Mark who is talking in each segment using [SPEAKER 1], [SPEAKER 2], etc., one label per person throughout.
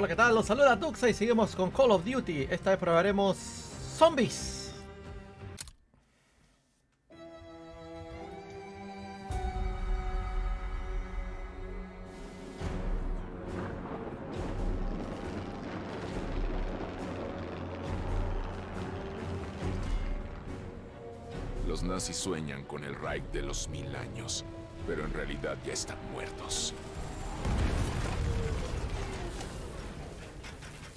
[SPEAKER 1] Hola, ¿qué tal? Los saluda Duxa y seguimos con Call of Duty. Esta vez probaremos zombies.
[SPEAKER 2] Los nazis sueñan con el Reich de los mil años, pero en realidad ya están muertos.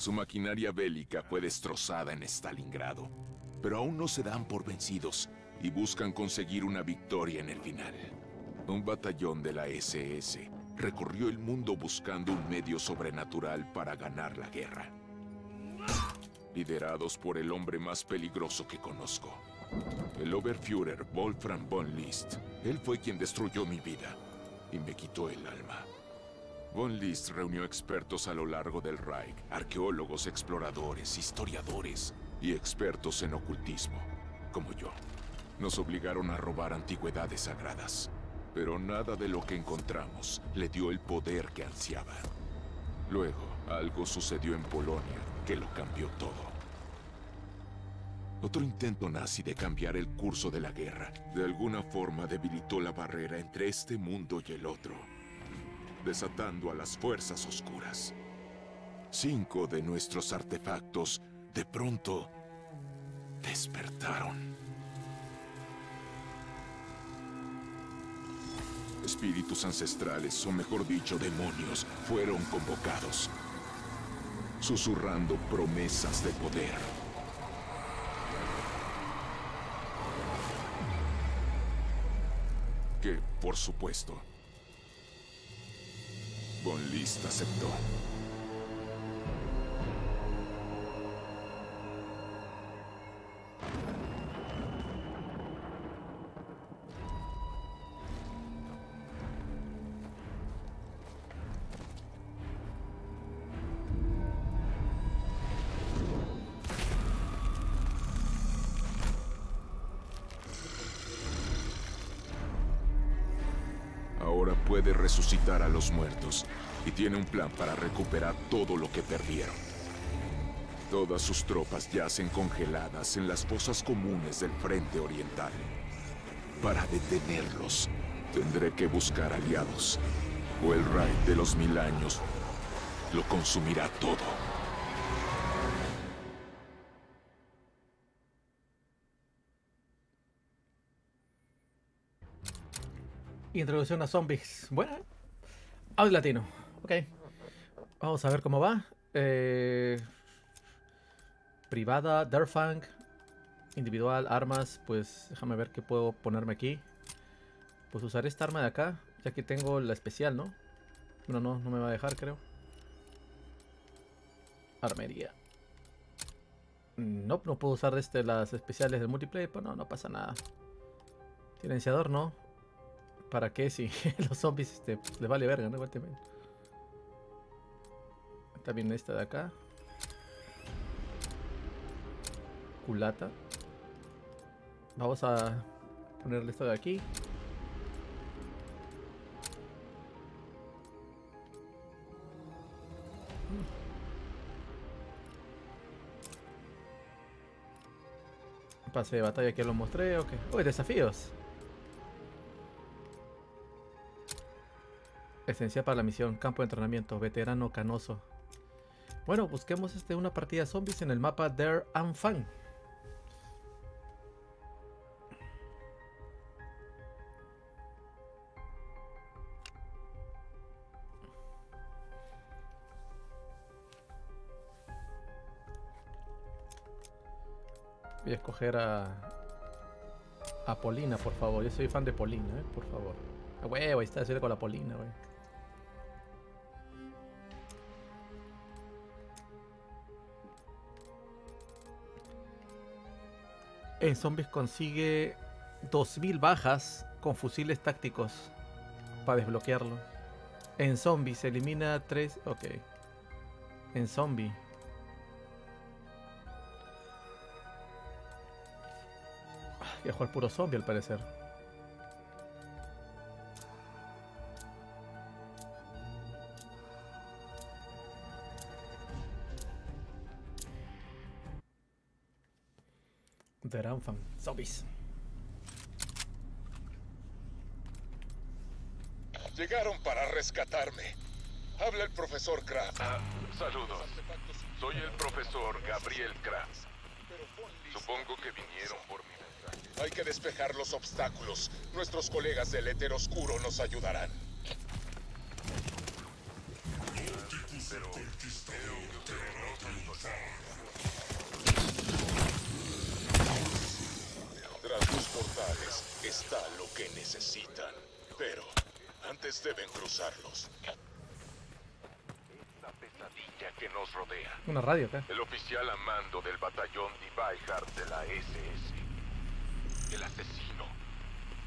[SPEAKER 2] Su maquinaria bélica fue destrozada en Stalingrado, pero aún no se dan por vencidos y buscan conseguir una victoria en el final. Un batallón de la SS recorrió el mundo buscando un medio sobrenatural para ganar la guerra. Liderados por el hombre más peligroso que conozco, el Oberführer Wolfram von List. Él fue quien destruyó mi vida y me quitó el alma. Von List reunió expertos a lo largo del Reich, arqueólogos, exploradores, historiadores y expertos en ocultismo, como yo. Nos obligaron a robar antigüedades sagradas, pero nada de lo que encontramos le dio el poder que ansiaba. Luego, algo sucedió en Polonia que lo cambió todo. Otro intento nazi de cambiar el curso de la guerra de alguna forma debilitó la barrera entre este mundo y el otro, desatando a las fuerzas oscuras. Cinco de nuestros artefactos de pronto despertaron. Espíritus ancestrales, o mejor dicho, demonios, fueron convocados, susurrando promesas de poder. que, por supuesto, Von List aceptó. Resucitar a los muertos y tiene un plan para recuperar todo lo que perdieron. Todas sus tropas yacen congeladas en las fosas comunes del Frente Oriental. Para detenerlos, tendré que buscar aliados, o el Raid de los Mil Años lo consumirá todo.
[SPEAKER 1] Introducción a zombies. Bueno. Audio latino. Ok. Vamos a ver cómo va. Eh, privada, Derfang. Individual, armas. Pues déjame ver qué puedo ponerme aquí. Pues usaré esta arma de acá. Ya que tengo la especial, ¿no? Bueno, no, no me va a dejar, creo. Armería. No, no puedo usar este, las especiales del multiplayer. Pues no, no pasa nada. Silenciador, no. ¿Para qué? Si los zombies este, pues, les vale verga, ¿no? Igual también. También esta de acá. Culata. Vamos a ponerle esto de aquí. Pase de batalla que lo mostré, ok. Uy, desafíos. Esencial para la misión, campo de entrenamiento, veterano canoso. Bueno, busquemos este, una partida zombies en el mapa Der Anfang. Voy a escoger a... A Polina, por favor. Yo soy fan de Polina, eh, por favor. Huevo, ahí está, estoy con la Polina, güey. En zombies consigue 2000 bajas con fusiles tácticos para desbloquearlo. En zombies elimina 3. Ok. En zombie. Voy a jugar puro zombie al parecer. Zombies.
[SPEAKER 2] Llegaron para rescatarme. Habla el profesor Kraft.
[SPEAKER 3] Ah, saludos. Soy el profesor Gabriel Kraft. Supongo que vinieron por mi mensaje.
[SPEAKER 2] Hay que despejar los obstáculos. Nuestros colegas del Éter Oscuro nos ayudarán.
[SPEAKER 3] Pero creo que ustedes no están
[SPEAKER 2] Tras los portales está lo que necesitan. Pero antes deben cruzarlos.
[SPEAKER 3] La pesadilla que nos rodea.
[SPEAKER 1] Una radio acá.
[SPEAKER 3] El oficial a mando del batallón Divihard de la SS. El asesino,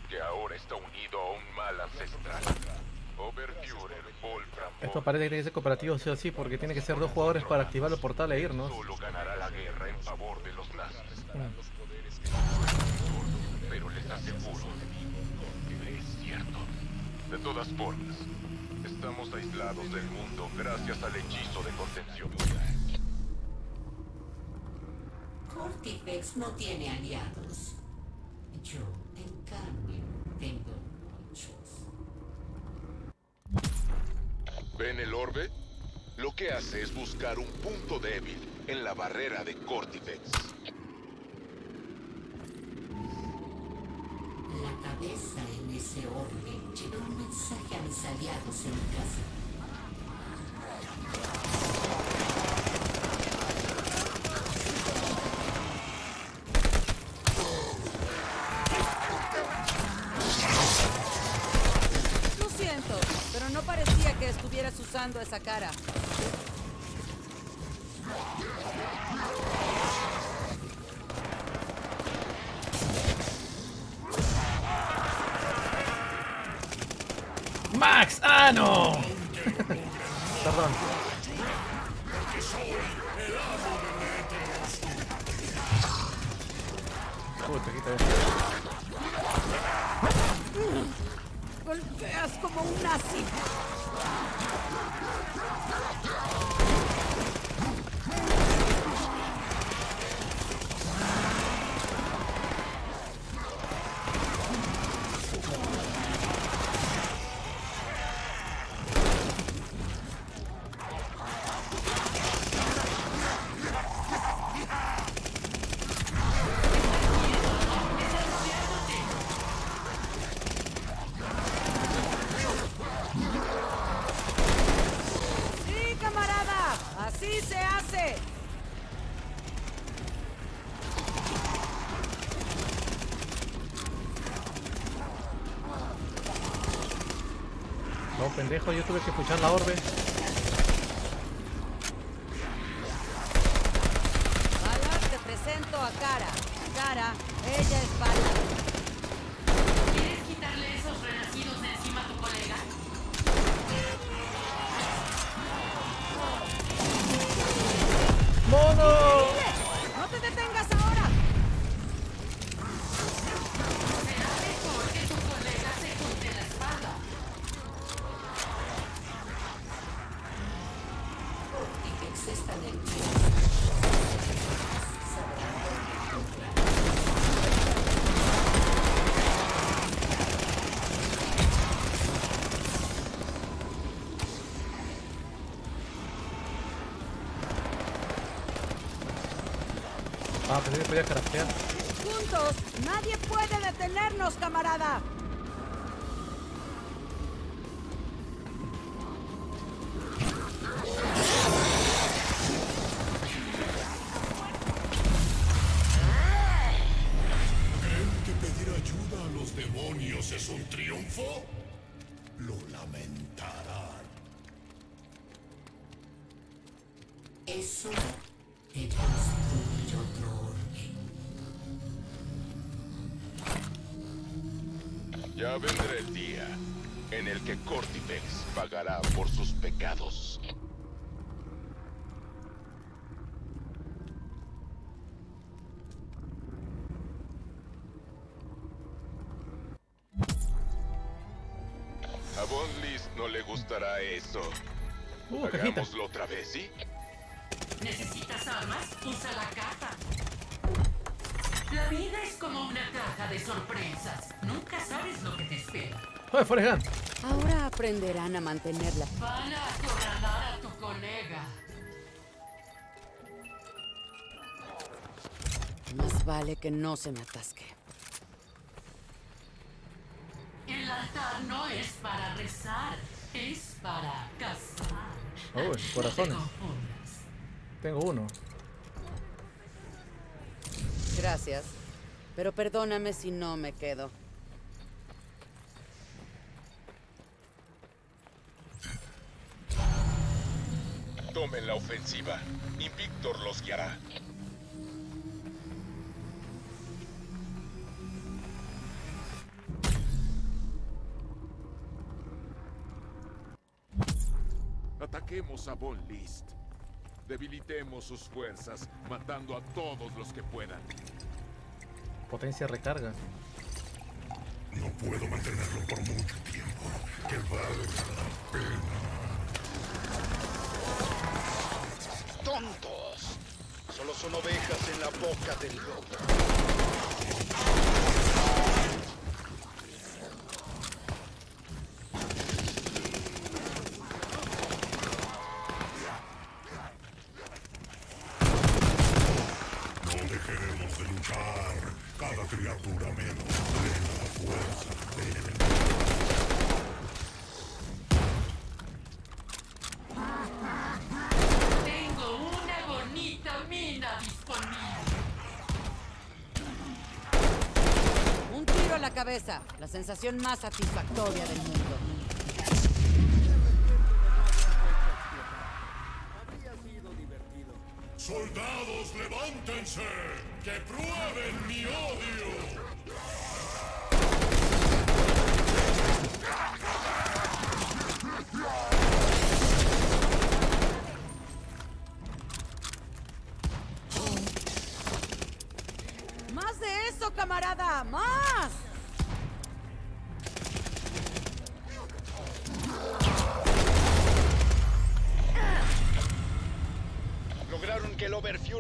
[SPEAKER 3] que ahora está unido a un mal ancestral. Oberführer Wolfram
[SPEAKER 1] Esto parece que tiene que ser cooperativo sí o sí, porque tiene que ser dos jugadores para activar el portal e irnos.
[SPEAKER 3] Solo ganará la guerra en favor de los nazis.
[SPEAKER 1] Mm.
[SPEAKER 3] Pero les aseguro que es cierto. De todas formas, estamos aislados del mundo gracias al hechizo de contención.
[SPEAKER 4] Cortifex no tiene aliados. Yo, en cambio, tengo muchos.
[SPEAKER 2] ¿Ven el orbe? Lo que hace es buscar un punto débil en la barrera de Cortifex.
[SPEAKER 4] Cabeza en ese orbe lleva un mensaje a mis aliados en casa.
[SPEAKER 5] Lo siento, pero no parecía que estuvieras usando esa cara.
[SPEAKER 1] Puta, quita.
[SPEAKER 5] Golpeas como un nazi. Sí, camarada. Así se hace.
[SPEAKER 1] Pendejo, yo tuve que escuchar la orbe. Ah, pensé que podía craftear.
[SPEAKER 5] Juntos, nadie puede detenernos, camarada.
[SPEAKER 2] List no le gustará eso.
[SPEAKER 1] Uh, cajita.
[SPEAKER 2] Hagámoslo otra vez, ¿sí?
[SPEAKER 6] ¿Necesitas armas? Usa la caja. La vida es como una caja de sorpresas. Nunca sabes lo que te espera.
[SPEAKER 5] Ahora aprenderán a mantenerla.
[SPEAKER 6] Van a acorralar a tu colega.
[SPEAKER 5] Más vale que no se me atasque.
[SPEAKER 6] El altar no es para rezar, es para cazar. No te
[SPEAKER 1] corazones. Tengo uno.
[SPEAKER 5] Gracias. Pero perdóname si no me quedo.
[SPEAKER 2] Tomen la ofensiva. Invictor los guiará. Ataquemos a Von List. Debilitemos sus fuerzas, matando a todos los que puedan.
[SPEAKER 1] Potencia recarga.
[SPEAKER 7] No puedo mantenerlo por mucho tiempo. Que valga la pena.
[SPEAKER 8] ¡Tontos! Solo son ovejas en la boca del lobo.
[SPEAKER 7] No dejaremos de luchar. Cada criatura menos drena la fuerza del
[SPEAKER 6] Tengo una bonita mina disponible.
[SPEAKER 5] Un tiro a la La sensación más satisfactoria del mundo.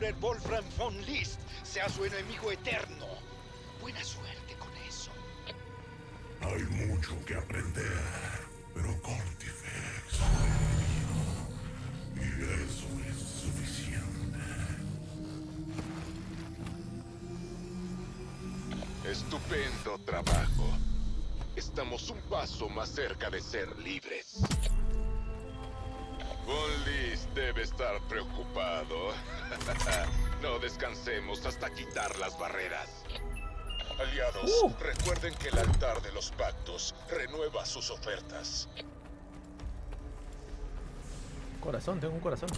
[SPEAKER 8] Oberführer Wolfram von List sea su enemigo eterno. Buena suerte con eso.
[SPEAKER 7] Hay mucho que aprender, pero Cortifex y eso es suficiente.
[SPEAKER 2] Estupendo trabajo. Estamos un paso más cerca de ser libres. Debe estar preocupado. no descansemos hasta quitar las barreras. Aliados,
[SPEAKER 1] Uh.
[SPEAKER 2] recuerden que el altar de los pactos renueva sus ofertas.
[SPEAKER 1] Corazón, tengo un corazón.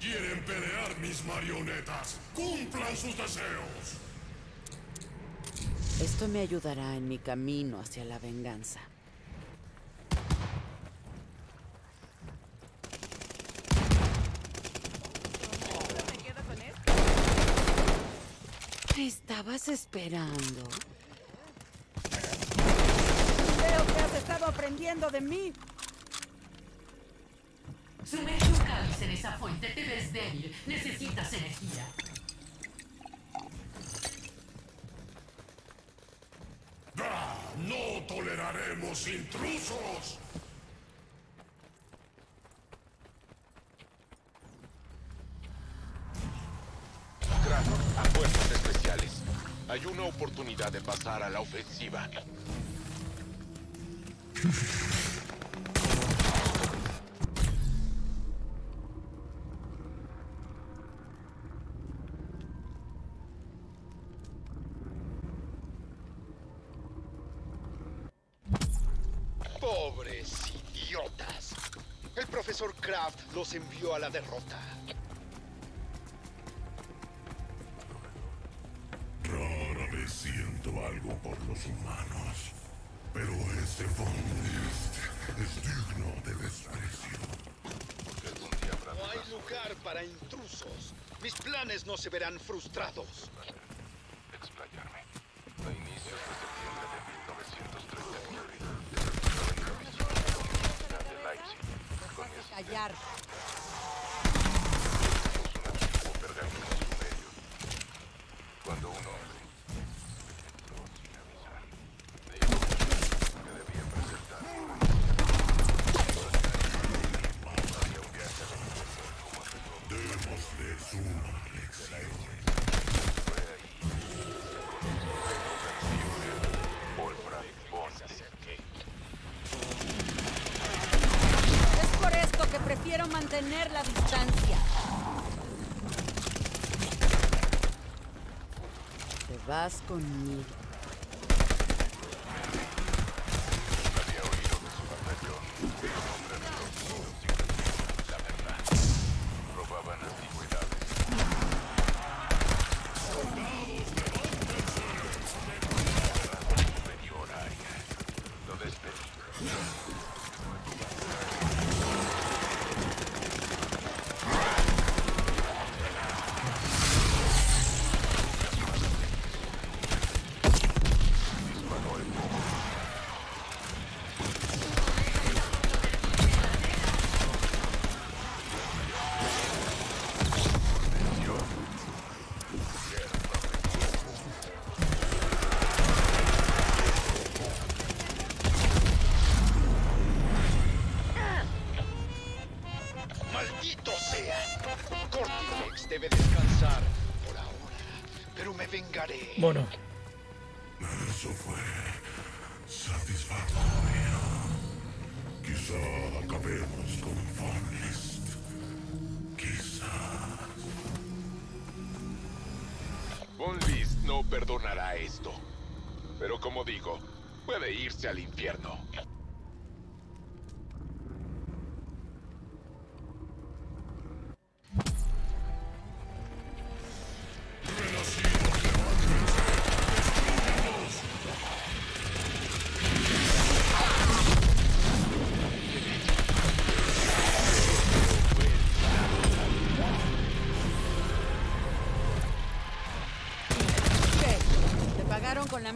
[SPEAKER 7] ¿Quieren pelear mis marionetas? ¡Cumplan sus deseos!
[SPEAKER 5] Esto me ayudará en mi camino hacia la venganza. ¿Me estabas esperando? Veo que has estado aprendiendo de mí.
[SPEAKER 6] Sumerge un cáliz en esa fuente. Te ves débil. Necesitas energía.
[SPEAKER 7] ¡Ah! ¡No toleraremos intrusos!
[SPEAKER 2] Crack a fuerzas especiales. Hay una oportunidad de pasar a la ofensiva.
[SPEAKER 8] Pobres idiotas. El profesor Kraft los envió a la derrota.
[SPEAKER 7] Siento algo por los humanos, pero ese Von List es digno de desprecio.
[SPEAKER 8] No hay lugar para intrusos. Mis planes no se verán frustrados.
[SPEAKER 2] explayarme. A inicios de septiembre de 1939, la de Leipzig
[SPEAKER 5] Callar.
[SPEAKER 2] Es por esto que
[SPEAKER 5] prefiero mantener la distancia. Te vas conmigo.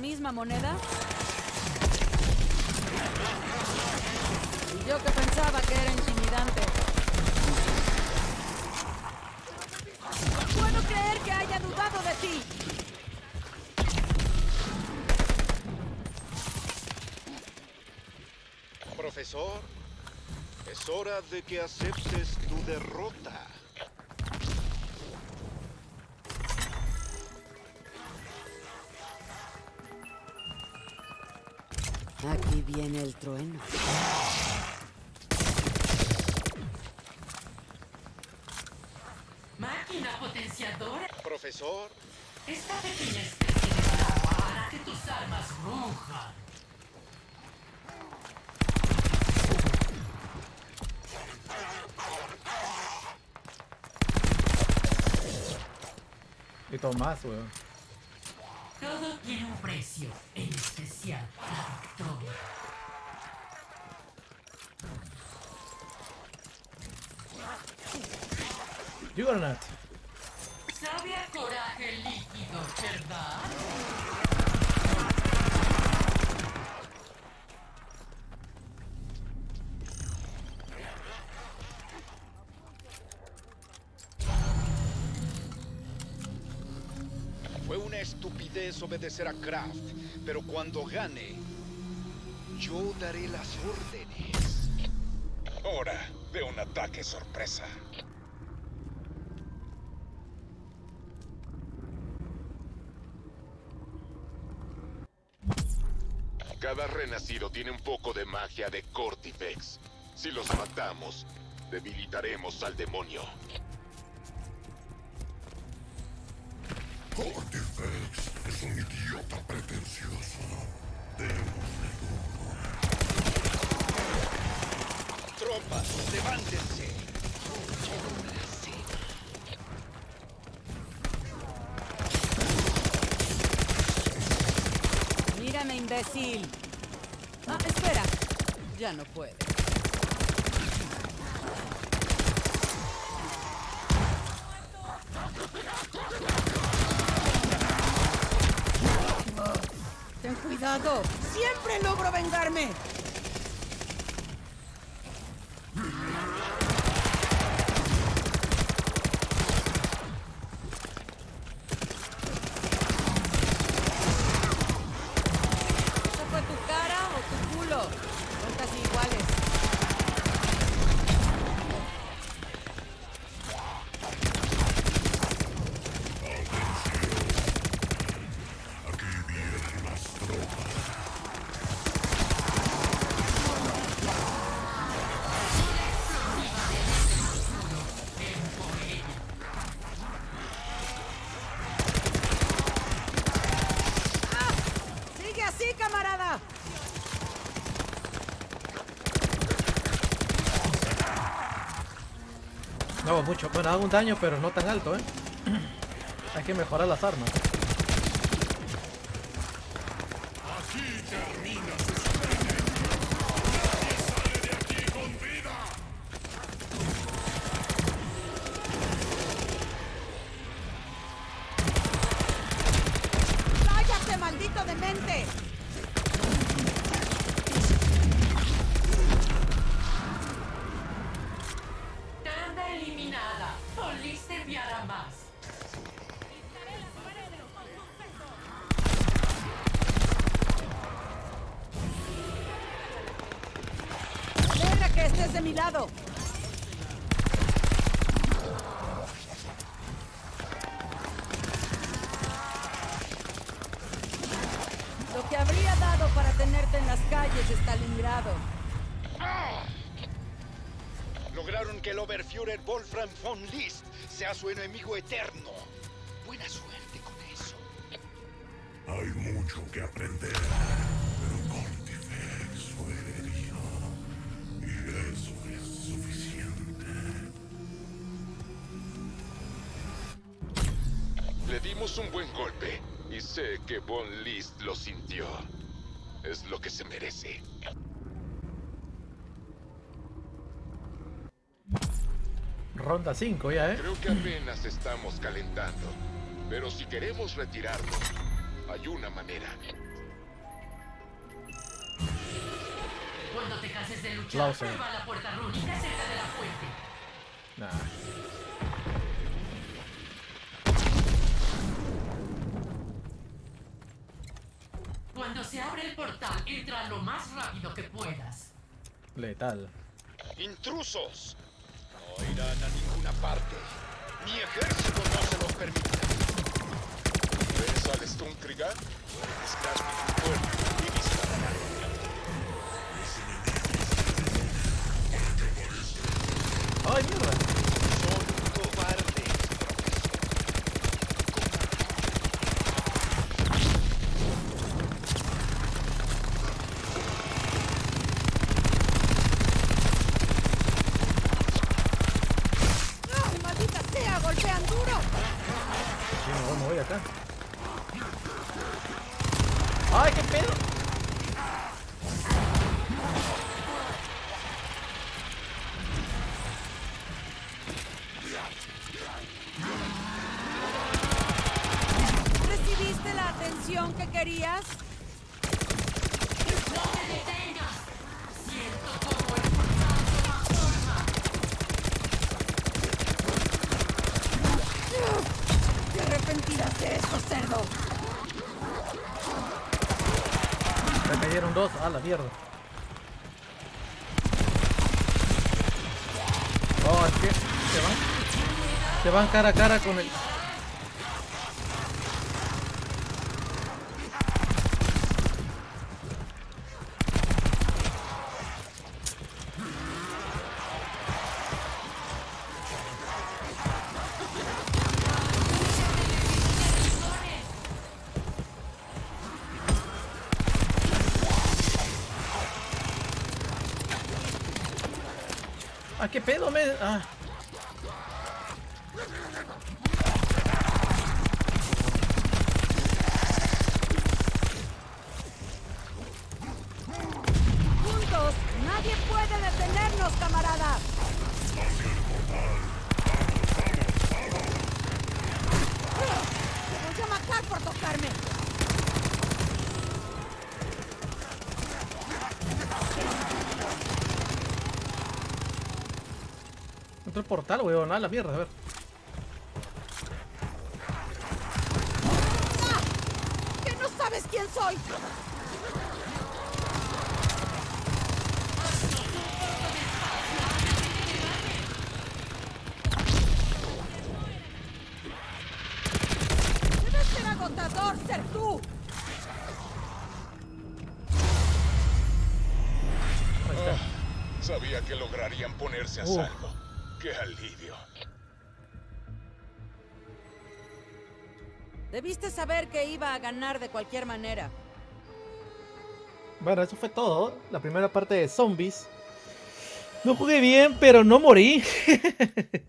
[SPEAKER 5] Misma moneda? Yo que pensaba que era intimidante. No puedo creer que haya dudado de ti.
[SPEAKER 8] Profesor, es hora de que aceptes
[SPEAKER 5] Aquí viene el trueno.
[SPEAKER 6] Máquina potenciadora.
[SPEAKER 8] Profesor,
[SPEAKER 6] Esta pequeña especie de agua hará que tus armas rujan.
[SPEAKER 1] y Tomás, weón.
[SPEAKER 6] Tiene un precio, en especial la victoria.
[SPEAKER 1] Juggernaut.
[SPEAKER 6] Sabe a coraje líquido, ¿verdad?
[SPEAKER 8] Una estupidez obedecer a Kraft, pero cuando gane, yo daré las órdenes.
[SPEAKER 3] Hora de un ataque sorpresa.
[SPEAKER 2] Cada renacido tiene un poco de magia de Cortifex. Si los matamos, debilitaremos al demonio.
[SPEAKER 7] Cortifex es un idiota pretencioso.
[SPEAKER 8] Tropas, levántense.
[SPEAKER 5] Mírame, imbécil. Ah, espera. Ya no puede. Siempre logro vengarme. ¿Eso fue tu cara o tu culo? Son casi iguales.
[SPEAKER 7] Aquí vienen las tropas.
[SPEAKER 1] No mucho. Bueno, hago un daño, pero no tan alto, ¿eh? Hay que mejorar las armas.
[SPEAKER 9] ¡Cállate, maldito demente! Lo que habría dado para tenerte en las calles de Stalingrado.
[SPEAKER 8] Lograron que el Oberführer Wolfram von List sea su enemigo eterno. Buena suerte con eso.
[SPEAKER 7] Hay mucho que aprender,
[SPEAKER 2] Dimos un buen golpe y sé que Von List lo sintió. Es lo que se merece.
[SPEAKER 1] Ronda 5 ya, ¿eh?
[SPEAKER 2] Creo que apenas estamos calentando. Pero si queremos retirarnos, hay una manera.
[SPEAKER 6] Cuando te canses de luchar,
[SPEAKER 1] Clausen.
[SPEAKER 6] prueba la puerta rúnica cerca de la fuente.
[SPEAKER 1] Nah.
[SPEAKER 6] Se abre el portal, entra lo más rápido que puedas.
[SPEAKER 1] Letal.
[SPEAKER 8] ¡Intrusos! No irán a ninguna parte. Mi ejército no se los permitirá.
[SPEAKER 2] ¿Ves al Sturmkrieger? Estás muy fuerte y disparará.
[SPEAKER 1] ¡Ay, mierda!
[SPEAKER 8] Son cobardes, profesor.
[SPEAKER 9] ¡Ay, maldita sea! ¡Golpean duro!
[SPEAKER 1] Sí, me voy, me voy acá. ¡Ay, qué pedo!
[SPEAKER 9] ¿Recibiste la atención que querías?
[SPEAKER 6] ¡No te detengas! Siento como el portal toma forma.
[SPEAKER 9] ¡Te arrepentirás de eso, cerdo!
[SPEAKER 1] Me cayeron dos. ¡A la mierda! Oh, es que se van. Se van cara a cara con el. ¡Ah, qué pedo me! ¡Ah!
[SPEAKER 9] ¡Juntos! ¡Nadie puede detenernos, camarada! ¡Te voy a matar por tocarme!
[SPEAKER 1] Otro portal, weón. ¡A la mierda! A ver.
[SPEAKER 9] ¡Ah! ¡Que no sabes quién soy! Debe ser agotador ser tú.
[SPEAKER 1] Ahí está.
[SPEAKER 2] Sabía que lograrían ponerse a
[SPEAKER 1] Uf.
[SPEAKER 2] salvo.
[SPEAKER 9] Debiste saber que iba a ganar de cualquier manera.
[SPEAKER 1] Bueno, eso fue todo. La primera parte de zombies. No jugué bien, pero no morí.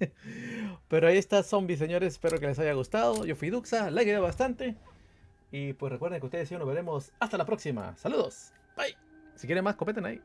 [SPEAKER 1] pero ahí está Zombie, señores. Espero que les haya gustado. Yo fui Duxa, like bastante. Y pues recuerden que ustedes y yo nos veremos hasta la próxima. Saludos. Bye. Si quieren más, comenten ahí.